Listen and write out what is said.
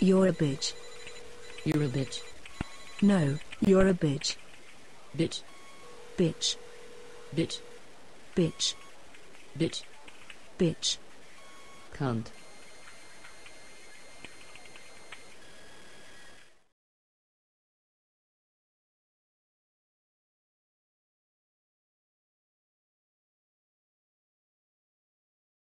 You're a bitch. You're a bitch. No, you're a bitch. Bitch. Bitch. Bitch. Bitch. Bitch. Bitch. Cunt.